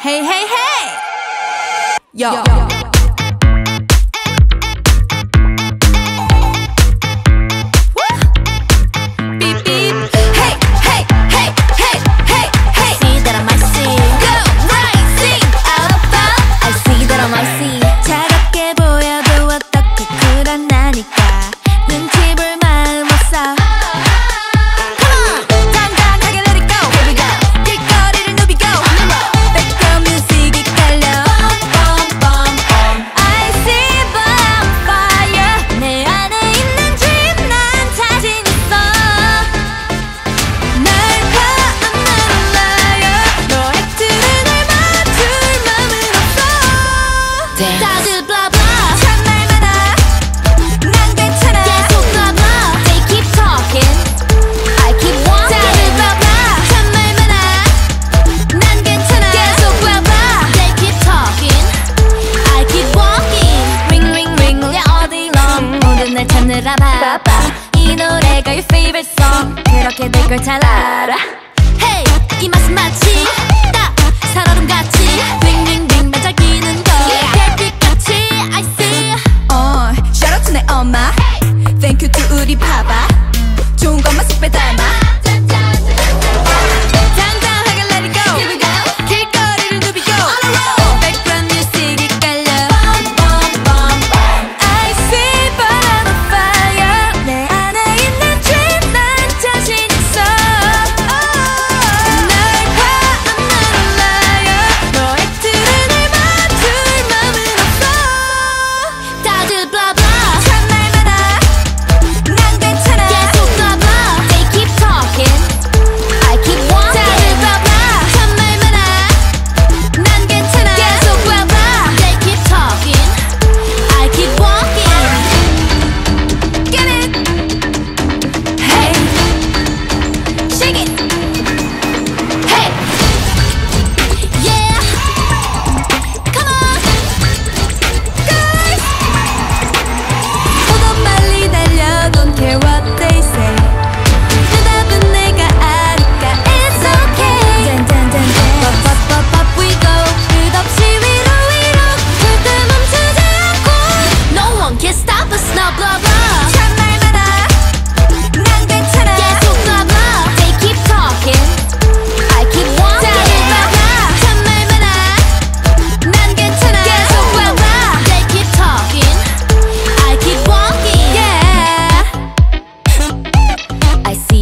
Hey, hey, hey! Yo. Yo. 벌써 그렇게 된 걸 잘 알아 Hey 이 맛은 마치 딱 살얼음같이 윙윙윙 반짝이는 걸 별빛같이 I see. Oh, Shout out to 내 엄마. Thank you to 우리 바바. 좋은 것만 쏙 빼닮아.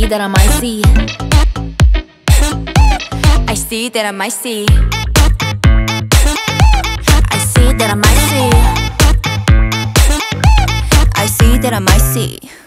that I might see. I see that I might see. I see that I might see. I see that I might see.